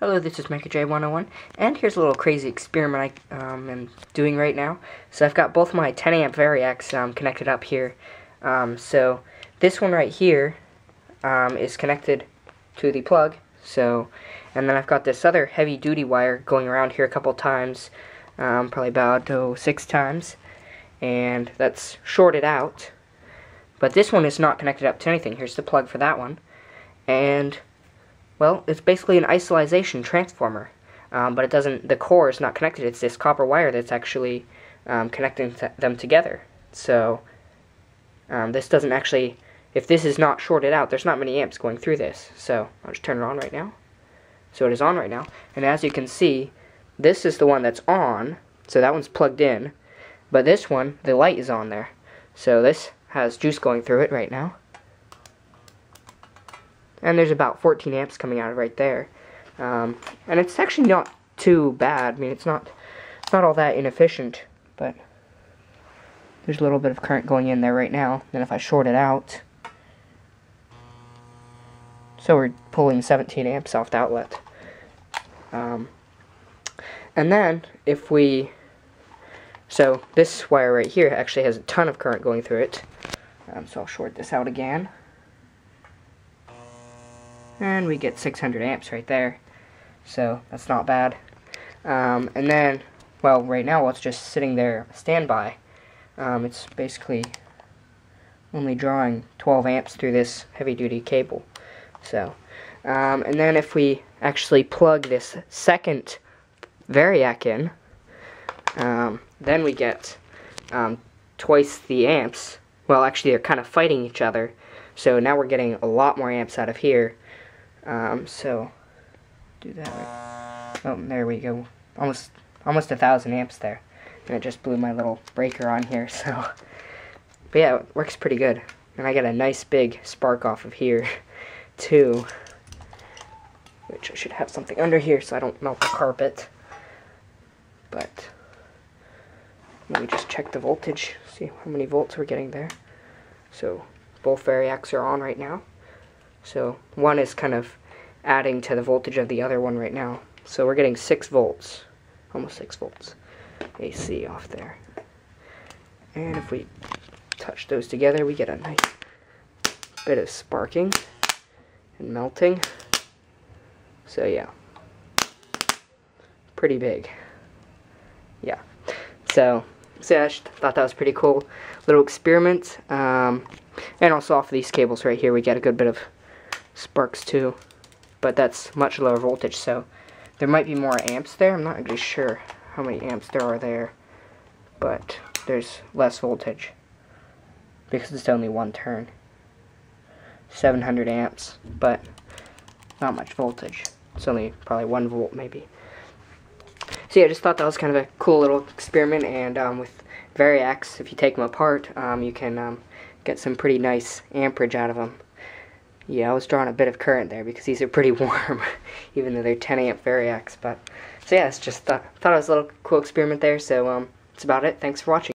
Hello, this is Makerj101, and here's a little crazy experiment I um, am doing right now. So I've got both my 10 amp Variacs um, connected up here. Um, so this one right here um, is connected to the plug. So, and then I've got this other heavy duty wire going around here a couple times, um, probably about oh, six times, and that's shorted out. But this one is not connected up to anything. Here's the plug for that one, and well, it's basically an isolation transformer, um, but it doesn't. The core is not connected. It's this copper wire that's actually um, connecting them together. So um, this doesn't actually. If this is not shorted out, there's not many amps going through this. So I'll just turn it on right now. So it is on right now, and as you can see, this is the one that's on. So that one's plugged in, but this one, the light is on there. So this has juice going through it right now and there's about 14 amps coming out of right there. Um, and it's actually not too bad. I mean, it's not, it's not all that inefficient, but there's a little bit of current going in there right now. Then if I short it out, so we're pulling 17 amps off the outlet. Um, and then if we, so this wire right here actually has a ton of current going through it. Um, so I'll short this out again and we get 600 amps right there. So that's not bad. Um, and then well right now it's just sitting there standby um, it's basically only drawing 12 amps through this heavy-duty cable. So um, and then if we actually plug this second variac in um, then we get um, twice the amps. Well actually they're kind of fighting each other. So now we're getting a lot more amps out of here um, so, do that right. Oh, there we go. Almost, almost a thousand amps there. And it just blew my little breaker on here, so. But yeah, it works pretty good. And I get a nice big spark off of here, too. Which I should have something under here so I don't melt the carpet. But, let me just check the voltage, see how many volts we're getting there. So, both variacs are on right now. So one is kind of adding to the voltage of the other one right now. So we're getting 6 volts, almost 6 volts AC off there. And if we touch those together, we get a nice bit of sparking and melting. So yeah, pretty big. Yeah. So, so I thought that was pretty cool little experiment. Um, and also off of these cables right here, we get a good bit of sparks too, but that's much lower voltage, so there might be more amps there. I'm not really sure how many amps there are there, but there's less voltage because it's only one turn. 700 amps, but not much voltage. It's only probably one volt maybe. So yeah, I just thought that was kind of a cool little experiment, and um, with Variacs, if you take them apart, um, you can um, get some pretty nice amperage out of them. Yeah, I was drawing a bit of current there because these are pretty warm, even though they're 10 amp variacs. But so yeah, it's just thought, thought it was a little cool experiment there. So um, that's about it. Thanks for watching.